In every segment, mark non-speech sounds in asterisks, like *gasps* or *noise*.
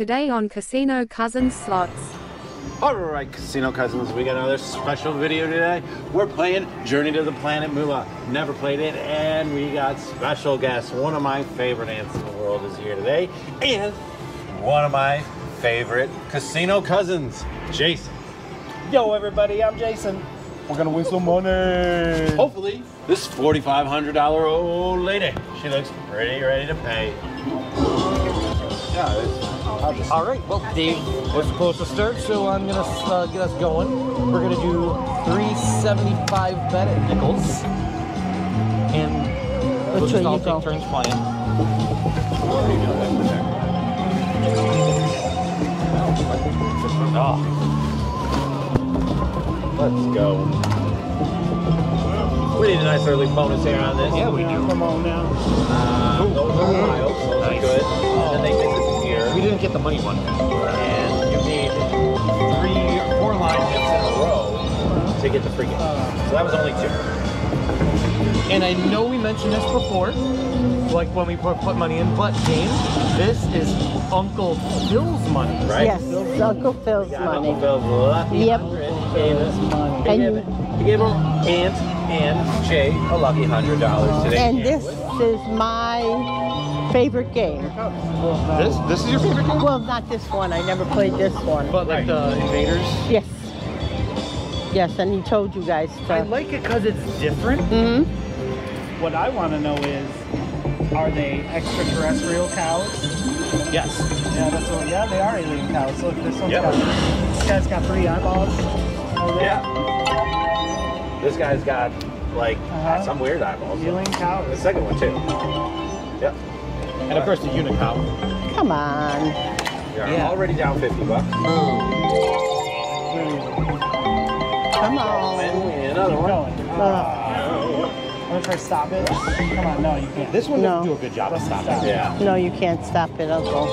Today on Casino Cousins Slots. Alright, Casino Cousins, we got another special video today. We're playing Journey to the Planet Moolah. Never played it, and we got special guests. One of my favorite aunts in the world is here today, and one of my favorite casino cousins, Jason. Yo, everybody, I'm Jason. We're gonna win some money. Hopefully, this $4,500 old lady, she looks pretty ready to pay. Yeah, it's, All right, well, Dave was supposed to start, so I'm gonna uh, get us going. We're gonna do 375 bet at nickels, and we'll Which just way all take go? turns playing. Oh. Let's go. We need a nice early bonus here on this. Yeah, we do. Come on now. Uh, those are wild, Nice. good. And then they disappear. We didn't get the money one. And you need three or four line hits in a row to get the free game. So that was only two. And I know we mentioned this before, like when we put, put money in, but James, this is Uncle Phil's money. Right? Yes, Uncle Phil's money. Uncle Phil's lucky Yep. hundred. He gave us He And gave, you- it, he gave her Aunt and Jay a lucky hundred dollars today. And this is my favorite game. This this is your favorite game? Well, not this one. I never played this one. But like the Invaders. Yes. Yes, and he told you guys I like it because it's different. hmm What I want to know is, are they extraterrestrial cows? Yes. Yeah, that's what. Yeah, they are alien cows. Look, this one's Yep. got. This guy's got three eyeballs. Yeah. This guy's got like Uh-huh. some weird eyeballs. Alien The second one too. Yep. And of course the Unicow. Come on. You're Yeah. already down 50 bucks. Come And on. we need another Keep one. going. Uh, Want to try to stop it? Come on, no, you can't. This one doesn't do a good job of Doesn't stopping. stop. Yeah. no, you can't stop it, Uncle.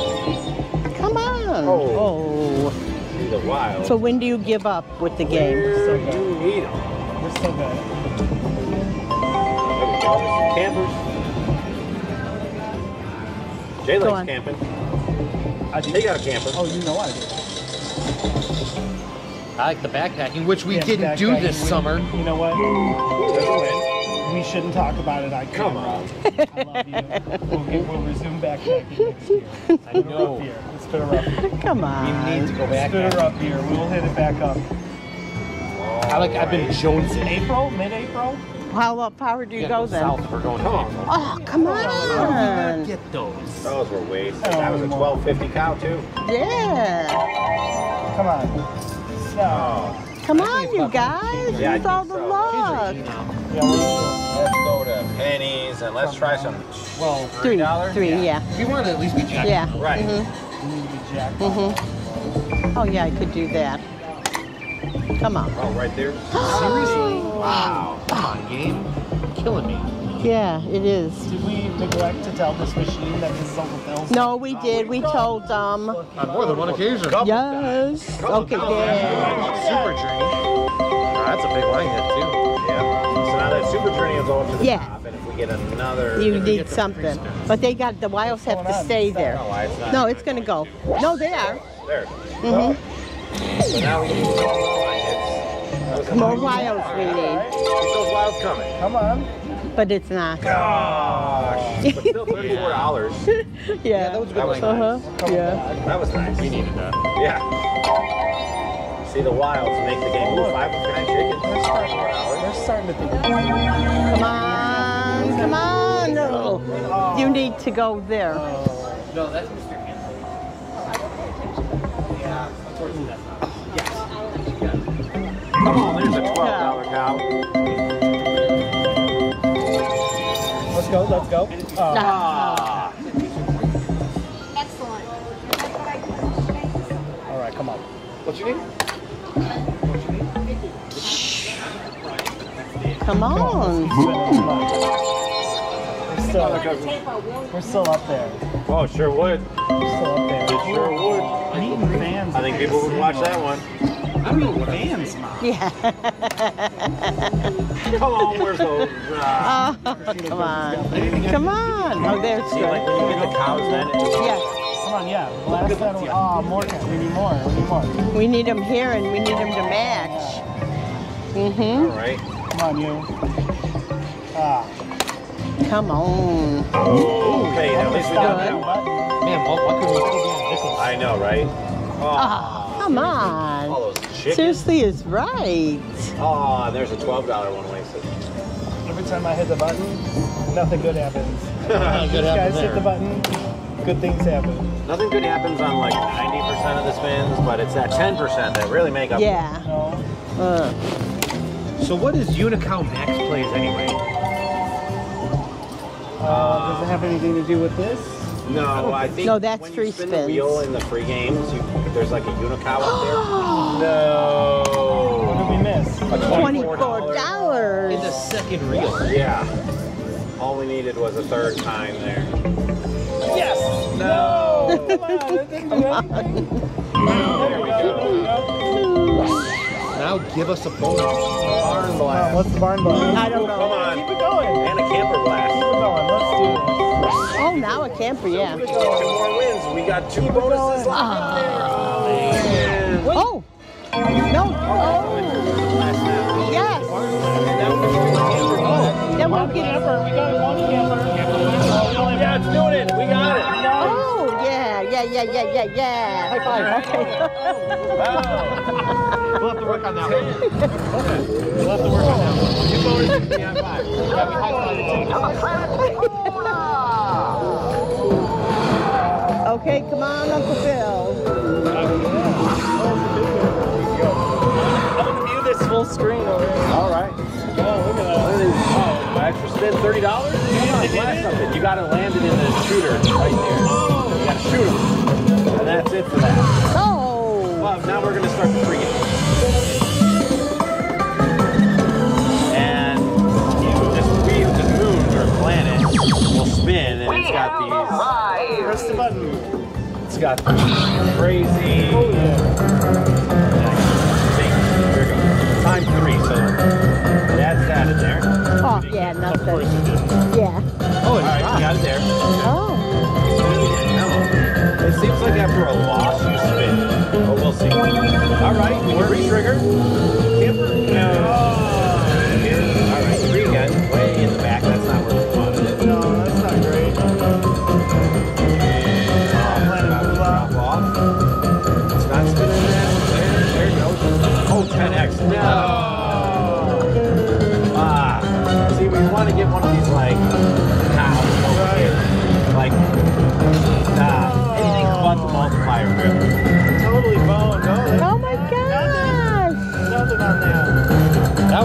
Come on. Oh. Oh. See the wild. So when do you give up with the game? Where do you need them? We're still good. There we go. There's some campers. Jay Go likes on. camping. I do. He got a camper. Oh, you know I do. I like the backpacking, which we Yeah, didn't do this We- summer. You know what? There's. We shouldn't talk about it. I Come on. I love you. We'll, get, we'll resume backpacking next year. It's I been a know. rough year. It's been a rough year. Come on. We need to go It's been a backpacking. rough year. We'll hit it back up. I like. I've been Alright. jonesing. April, mid-April. How up power do you gotta go then? South. We're going home. Oh, Come on. April. Oh, come on. Get those. Those were wasted. That was a 1250 cow too. Yeah. Come on. No. Oh. Come on, you guys. Yeah, Use all the so. luck. Let's go to pennies and let's try some Well, Three. $3. Three, yeah. we want to at least be jacked. Yeah. Right. Mm -hmm. we need to be jacked. hmm Oh, yeah, I could do that. Come on. Oh, right there. *gasps* Seriously? Wow. Come on, game. Killing me. Yeah, it is. Did we neglect to tell this machine that this is Uncle Phil's? No, we did. We told them. On more than one occasion. Yes. Okay, yeah. Super journey. That's a big line hit too. Yeah. So now that super journey is going to the Yeah. top, and if we get another, You need something. free But they got, the wilds have to stay there. No, it's not. No, it's going to go. No, they are. There. Mhm. So now we need more line hits. Those More are- wilds we need. Those wilds coming. Come on. But it's not. Gosh. *laughs* But still thirty-four dollars. Yeah. that was a good That was line. Uh-huh. Yeah. That was nice. We needed that. Yeah. See the wilds make the game. Ooh, five of nine chickens. We're starting, Four dollars. we're starting to think. Come on. Come on. No. You need to go there. No, that's Mr. Campbell. Yeah, unfortunately that's not. Come on, there's a twelve dollar cow. Let's go. Let's go. Oh, Ah. all right. Come on. What's your name? Come on. We're still, we're still up there. Oh, sure would. We're still up there. It sure would. Meeting fans. I think people would watch that one. I'm Mom. Yeah. *laughs* Come on, where's those? Uh, Oh, come on. Come on. Oh, there's see, like when you get the cows, then it Yes. Come on, yeah. Blast that. Oh, more. We need more. We need more. We need them here and we need them to match. Mm-hmm. All right. Come on, you. Ah. Come on. Okay, at least we got that one. Man, why, why couldn't we still be on nickels? I know, right? Oh, Ah, come on. All those chickens. Seriously is right. Oh, and there's a $12 one wasted. Every time I hit the button, nothing good happens. *laughs* Nothing good These guys happened hit the button, good things happen. Nothing good happens on like 90% of the spins, but it's that 10% that really make up. Yeah. No. Uh, So what is Unicow Max plays anyway? Uh, does it have anything to do with this? No, I think No, that's when free you spin spins. the wheel in the free games, you, there's like a unicow up there. *gasps* No. What no. did we miss? Twenty-four In the dollars. second reel. Yeah. All we needed was a third time there. Yes! No. Come on, that didn't do anything. *laughs* there we go. Now give us a bonus. Barn Uh, blast. what's the barn blast? I don't know. Come on. Keep it going. And a camper blast. Oh, now a camper, yeah. Two more wins. We got two bonuses going. left in there. Oh, man. Oh. No. Oh. Yes. And now we're doing the camper blast. That One won't get. camper. We got one camper. Oh, we only have Yeah, it's doing it. We got it. Oh, yeah, yeah, yeah, yeah, yeah, yeah. High five. Okay. *laughs* Wow. We'll have to work on that one. We'll have to work on that one. You bonus me on five. Yeah, we high-fived it. Okay, come on, Uncle Phil. I'm gonna view this full screen over here. All right. Oh, look at Look that. Oh, extra spin, thirty dollars. Come on, blast something. You got to land it in the shooter right there. You got to shoot him, and that's it for that. Oh. Well, now we're gonna start the free game. And this wheel, this moon or planet will spin, and it's got these. Press the button. It's got crazy. Oh, yeah. things. There we go. Time three, so that's that in there. Oh, yeah, Of course nothing. it did. Yeah. Oh, all right, you got it there. Oh. It seems like after a loss you spin. Oh, we'll see. All right, we can re-trigger.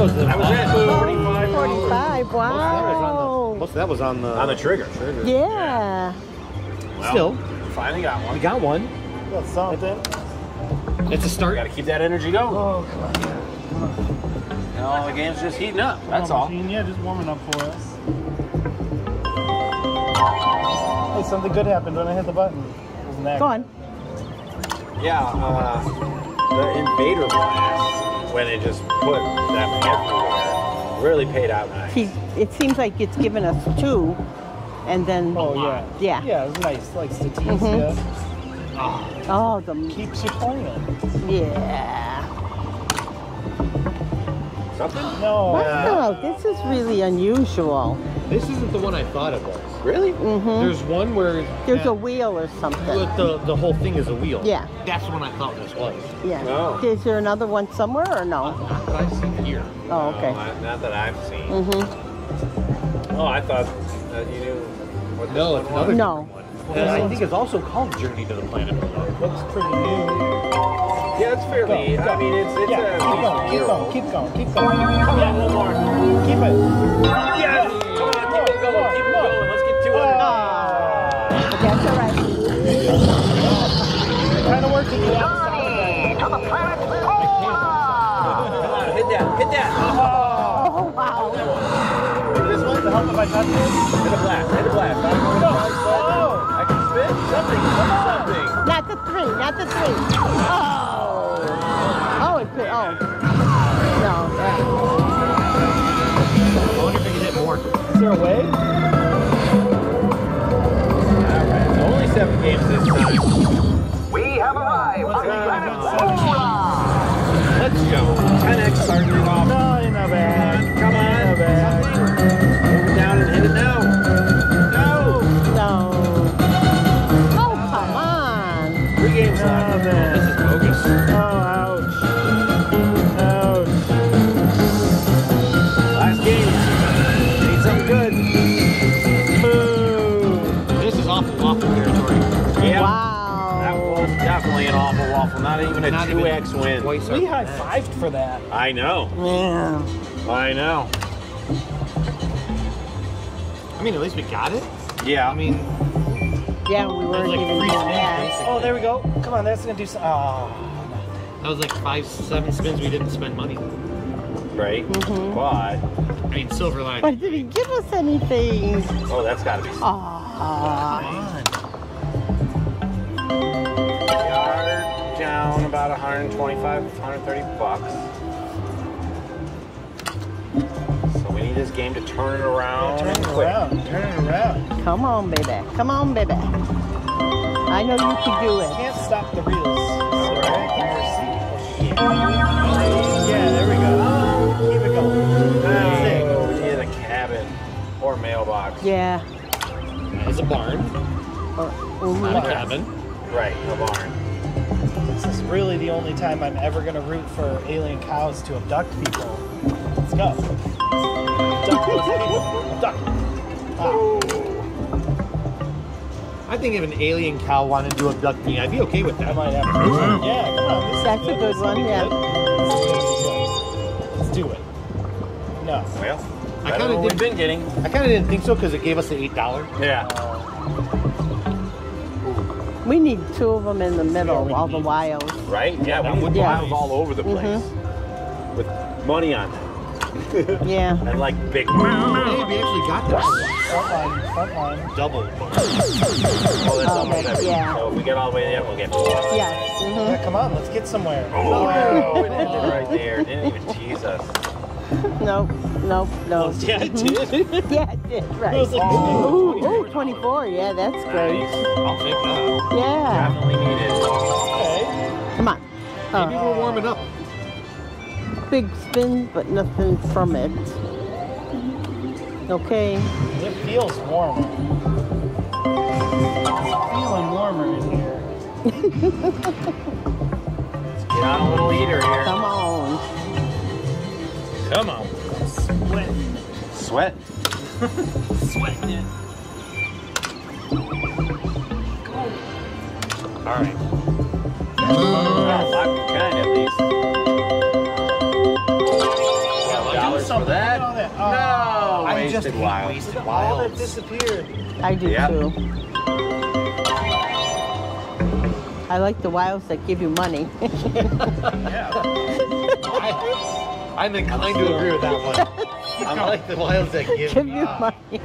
Was the That was it. 45 45. Wow. Most of that was on the. On the trigger. Trigger. Yeah. Well, Still, Finally got one. we got one. That's something. It's a start. Got to keep that energy going. Oh, come on. And all the game's just heating up. That's Oh, all. Machine, yeah, just warming up for us. Hey, something good happened when I hit the button. Go on. Yeah, uh, the Invader blast, when it just put them everywhere, really paid out nice. He, it seems like it's given us two, and then Oh, yeah. Yeah. Yeah, it was nice. like to tease Mhm. you. oh the Keeps you playing. yeah. Something? No. Wow, this is really unusual. This isn't the one I thought it was. Really? hmm There's one where There's uh, a wheel or something. with the the whole thing is a wheel. Yeah. That's the one I thought this was. Yeah. Oh. Is there another one somewhere or no? Not that I've seen here. Oh, okay. No, not- not that I've seen. Mm-hmm. Oh, I thought that you knew what this No, one it's was. another No. different one. And I think it's also called Journey to the Planet. Moolah. Looks pretty new. Yeah, it's fairly. Go, go. I mean, it's it's yeah, a keep going, keep year going, keep going, keep going. Come on, one more. Keep it. Hit that. Hit that. Oh wow. This one to help if I touch it. Hit a blast. Hit a blast. I don't know what it was, but I can spin something. Something. Not the three. Not the three. Oh. Oh, it could. Oh. No. that- I wonder if I can hit more. Is there a way? All right. Only seven games this time. Go. 10x starting off. No, you're not bad. Not even a even 2x win. Twice We high fived for that. I know. Yeah. I know. I mean, at least we got it. Yeah. I mean, Yeah, we weren't like even free spins, Oh, there we go. Come on, that's gonna do some. Oh. that was like five, seven spins we didn't spend money. Right. Mhm. But I mean, silver line. But did he give us anything? oh, that's got to be. Ah. Down about 125, 130 bucks. So we need this game to turn it around Turn it quick. around. Turn it around. Come on, baby. Come on, baby. I know you can do it. Can't stop the reels. All right. Yeah, there we go. Keep it going. That's it. We need a cabin or mailbox. Yeah. It's a barn, Uh, not a cabin. Right, a barn. This is really the only time I'm ever gonna root for alien cows to abduct people. Let's go. Abduct those people. Abduct. Ah. I think if an alien cow wanted to abduct me, I'd be okay with I that. might have to. Yeah, come on. This is That's a good. good one, yeah. good. This is gonna be good. Let's do it. No. Well, I kinda did- been getting. I kind of didn't think so because it gave us the eight dollar. Yeah. We need two of them in the middle, we all the need- wilds. Right? Yeah, we need Yeah. piles all over the place. With money on them. *laughs* Yeah. And like big Hey, we actually got that Front line. Front line. double. Oh, that's Oh, almost okay, everything. yeah. So if we get all the way there, we'll get Yes. mhm. Yeah, come on. Let's get somewhere. Oh, *laughs* it ended right there. Didn't even tease us. *laughs* Nope. Nope. No. Yeah, it did. *laughs* Yeah, it did. Right. It was like, Ooh, ooh, 24. Yeah, that's great. I'll take that. Yeah. Definitely needed. okay. Come on. Maybe Uh, we're warming up. big spin, but nothing from it. Okay. It feels warmer. It's feeling warmer in here. *laughs* Get on a little heater here. Come on. Come on. Sweating. Sweat. Sweating *laughs* it. All right. Well, five kind at least. Dollars for that? Look at all that. Oh, no, I just wasted hate wild. wasted All that disappeared. I do Yeah. too. I like the wilds that give you money. *laughs* Yeah. I, I'm inclined to agree with that one. *laughs* I'm like the wilds that give. give you money.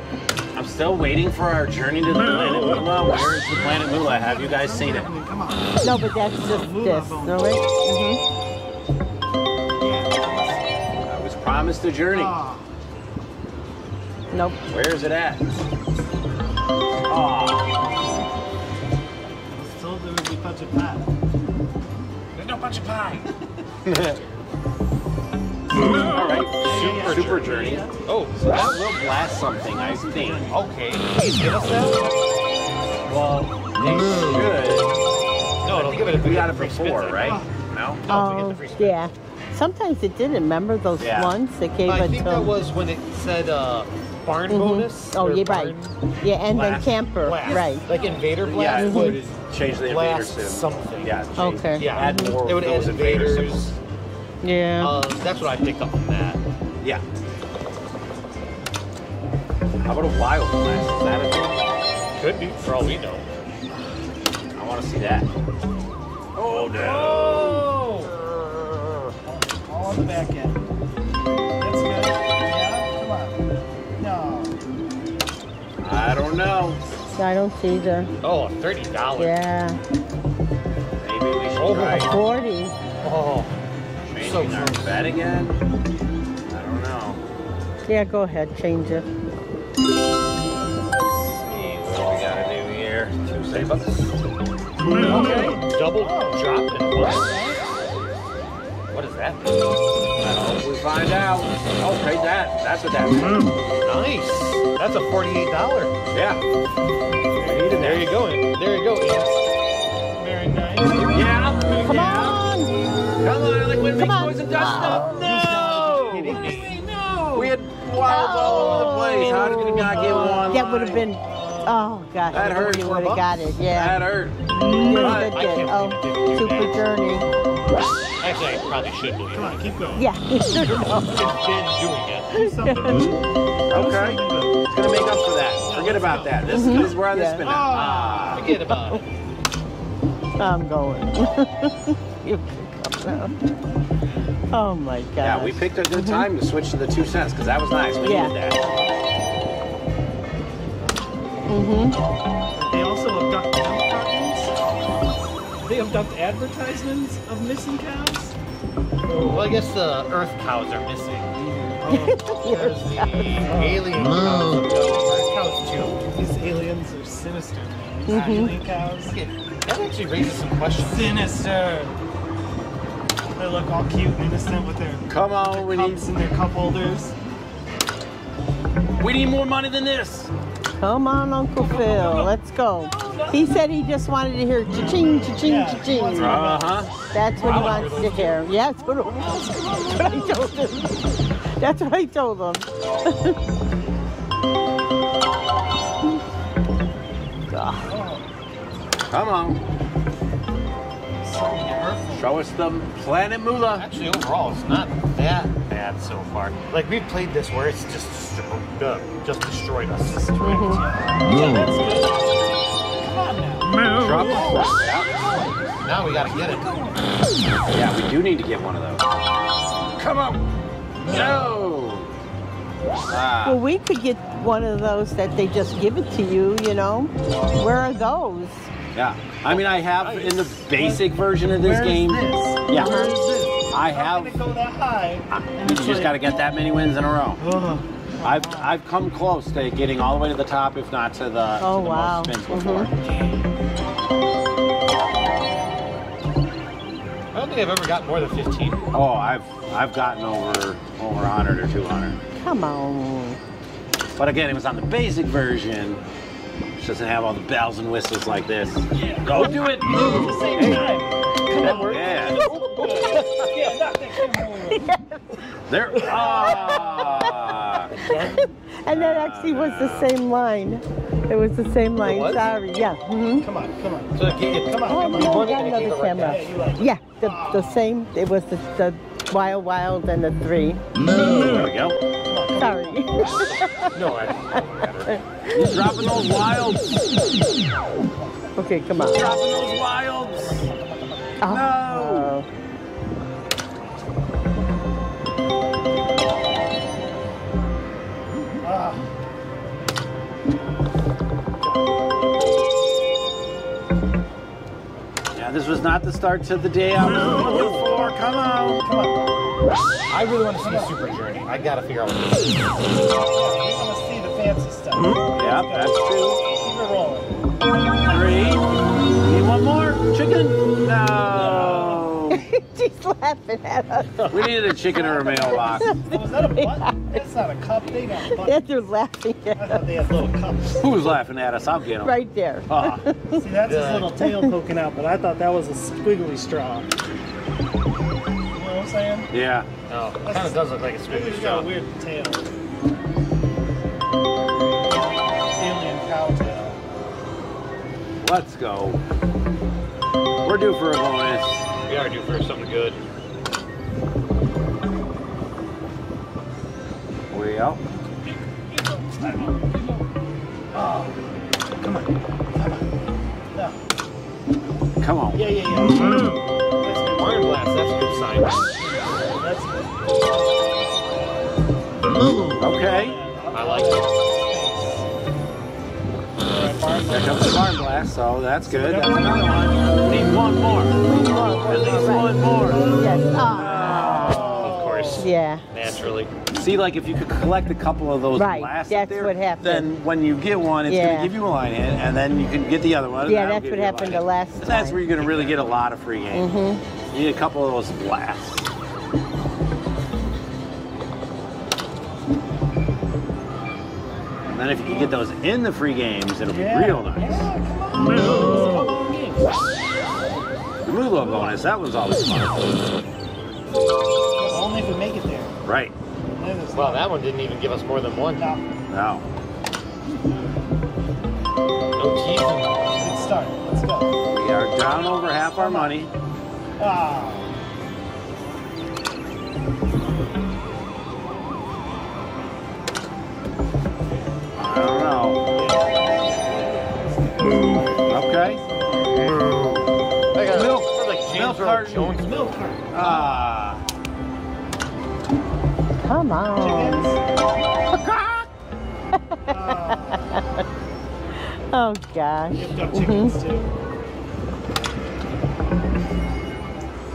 I'm still waiting for our journey to the planet Moolah. Where is the planet Moolah? Have you guys seen it? No, but that's just this. No, right? hmm I was promised a journey. Ah. Nope. Where is it at? Oh, Told there would be punch of pie. There's no punch of pie. *laughs* all right. Super, super journey. Oh, So that will blast something, I think. okay. Please give us that. Well, they should. No, don't give it if We got it free before, right? No? No, we Oh, the free yeah. Sometimes it didn't. Remember those Yeah. ones that gave I think to that was when it said uh, barn Mhm. bonus. Oh, or yeah, right. Yeah, and then camper. blast. Right. Like invader Yeah, blast it would would change the invader blast soon. something. Yeah. change- Okay. Yeah, Add more it would of add those invader invaders. Symbols. Yeah. Uh, that's what I picked up from that. Yeah. How about a wild blast? Is that a thing? Could be, for all we know. I want to see that. Oh no! Oh! All on the back end. That's good. Yeah, come on. No. I don't know. I don't see the. Oh, thirty dollars. Yeah. Maybe we should Oh, try 40. Oh, changing so our close. bet again. I don't know. Yeah, go ahead. Change it. Let's see what we gotta do here. Two Save us. Okay. Oh. Double drop and what? What is that? Uh, we find out. Oh, okay, that. That's what that means. Mm-hmm. Nice. That's a forty-eight dollar. Yeah. There you go. There you go. Ants. Very nice. Yeah. Come yeah. on. Come on, I like when Come makes on. noise and does stuff. No. Kidding me. We had wilds all over the place. How did we not get one? That would have been. Oh gosh, That I hurt. You would have got it. Yeah. That hurt. Good, I good, can't good. Oh, it didn't super that. journey. Actually, I probably should believe Come on, keep going. Yeah. *laughs* It's been doing it. *laughs* Okay. It's gonna make up for that. Forget about that. This is we're on this Yeah. spin now. Ah. Forget about it. *laughs* I'm going. You can come now. Oh my god. Yeah, we picked a good time to switch to the two cents because that was nice. We Yeah. needed that. Mm-hmm. They also abduct milk cartons. They abduct advertisements of missing cows. Well, I guess the Earth cows are missing. *laughs* There's the *laughs* alien cows. Earth cows too. These aliens are sinister. man. Mhm. Alien cows. Okay, That actually raises some questions. Sinister. They look all cute and innocent with their Come on, we need cups and their cup holders. we need more money than this. Come on, Uncle Phil. Let's go. He said he just wanted to hear cha-ching, cha-ching, Yeah, cha-ching. Uh huh. That's what he wants to hear. Yeah, that's what, *laughs* that's what I told him. That's what I told him. Come on. *laughs* Show us the planet Moolah. Actually, overall, it's not that bad so far. Like we've played this where it's just destroyed, uh, just destroyed us. Yeah, that's good. Come on now. Drop. Yeah. Now we gotta get it. yeah, we do need to get one of those. Come on. No. Ah. Well, we could get one of those that they just give it to you, you know? Where are those? Yeah. I mean, I have in the basic version of this Where is game. this? Yeah. Where is this? I How have. can go that high? You just got to get that many wins in a row. Ugh. I've I've come close to getting all the way to the top, if not to the, Oh, to the wow. most spins mm-hmm. before. I don't think I've ever gotten more than 15. Oh, I've I've gotten over over 100 or 200. Come on. But again, it was on the basic version, which doesn't have all the bells and whistles like this. Go do it. At the same time. Yeah. *laughs* Yeah, not that *laughs* There. Ah. And that actually was the same line. It was the same line. was? Sorry. Yeah. hmm Come on, come on. So it gave you, Come on, Oh, come no, on. I got and it gave another it right camera. Yeah, you like it. Yeah, the, the same. It was the, the Wild Wild and the three. There we go. Sorry. *laughs* no, I, He's *laughs* dropping those wilds. okay, come on. Dropping those wilds. Oh. Ah, Yeah, this was not the start to the day I was looking for. Come on. come on. I really want to see a super journey. I gotta figure out what this is. Yeah, we want to see the fancy stuff. Yep, that's two. Keep it rolling. Three. Need one more. Chicken. No. *laughs* She's laughing at us. We needed a chicken or a mailbox. *laughs* Oh, that a button? That's not a cup. They got *laughs* Yeah, they're laughing I at thought us. they had little cups. Who's laughing at us? I'll get them. Right there. Ah, See, that's his little tail poking out, but I thought that was a squiggly straw. Saying? yeah. No, it kind of does look like a squiggly He's got a weird tail. Alien cow tail. Let's go. We're due for a bonus. We are due for something good. We out. Come No. Come on. Yeah, yeah, yeah. Hmm. That's good. Iron blast, that's a good sign. That's. Okay. I like it. There comes the barn blast, so that's good. That's another one. Need one more. At least one more. Yes. Ah. Of course. Yeah. Yeah. naturally. See, like if you could collect a couple of those Right, blasts that's there, what happened. then when you get one, it's Yeah. gonna give you a line hit, and then you can get the other one. Yeah, that's what happened the hit. last And that's where you're gonna really get a lot of free games. Mm-hmm. You need a couple of those blasts. And then if you can get those in the free games, it'll Yeah. be real nice. Yeah, come on. It's a long game. The Moolah bonus, that was always fun. Only if we make it there. Right. Then Well, that one didn't even give us more than one. No, Now, No teasing. good start. Let's go. we are down over half our money. Ah. I don't know. Okay. I got Milk. Milk. like Milk Earl carton. Jones Milk milk. carton. Ah. Come on. Oh gosh. You have duck chickens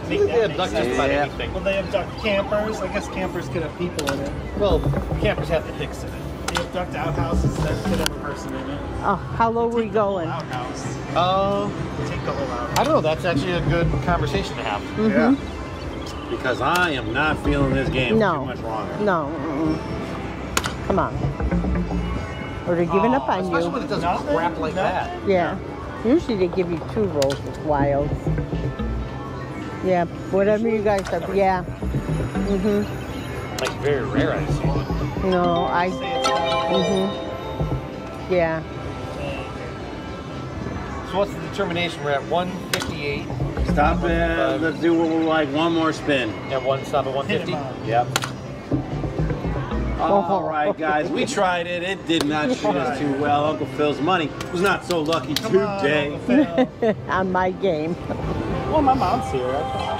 They abduct make just about Yeah. anything. Well, they abduct campers. I guess campers could have people in it. Well, campers have the dicks in it. They abduct outhouses that could have a person in it. Oh, how low were we going? Outhouse. Uh, Take the whole outhouse. I don't know. That's actually a good conversation to have. Yeah. Because I am not feeling this game No. too much longer. No. Mm-mm. Come on. Or they're giving up on you. Especially when you. it does Nothing? crap like No. that. Yeah. Usually they give you two rolls of wilds. Yeah, whatever you guys have. Yeah. Mm-hmm. Like very rare, I see. No, I. Say it's not. Mhm. Yeah. So what's the determination? We're at 158 Stop it. Let's do like one more spin. and one stop at Hit 150. Yep. All right, guys, we tried it. It did not *laughs* shoot us too well. Uncle Phil's money was not so lucky Come today. Uncle Phil. *laughs* On my game. well, my mom's here.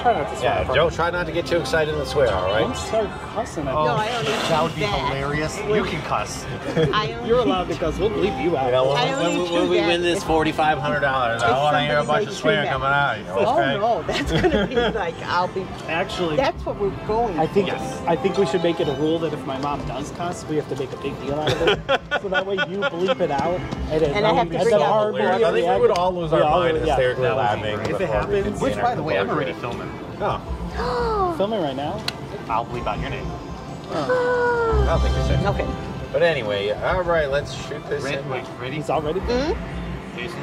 I try not to swear. Yeah, Joe, try not to get too excited and swear, all right? Don't start cussing at Oh, me. I only that would be that. hilarious. You can cuss. I *laughs* only You're allowed to cuss. We'll bleep you out. You know, when, I only when- when we that win this forty-five hundred dollars, I if want to hear a bunch of swearing mad. coming out of you. Oh Okay? no, that's gonna be *laughs* like I'll be. Actually, That's what we're going. I think Yes. I think we should make it a rule that if my mom does cuss, we have to make a big deal out of it. *laughs* so that way you bleep it out, and, And I have to bring out I think we would all lose our Yeah, mind yeah, hysterically that laughing. If it happens- Which, by the way, I'm already filming. Oh, *gasps* filming right now. I'll bleep out your name. *gasps* I don't think we said. Okay. But anyway, all right, let's shoot this Ready? in. Wait, ready? He's already. Mm-hmm. Jason?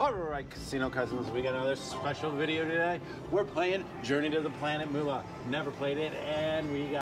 All right, Casino Cousins, we got another special video today. We're playing Journey to the Planet Moolah. Never played it, and we got.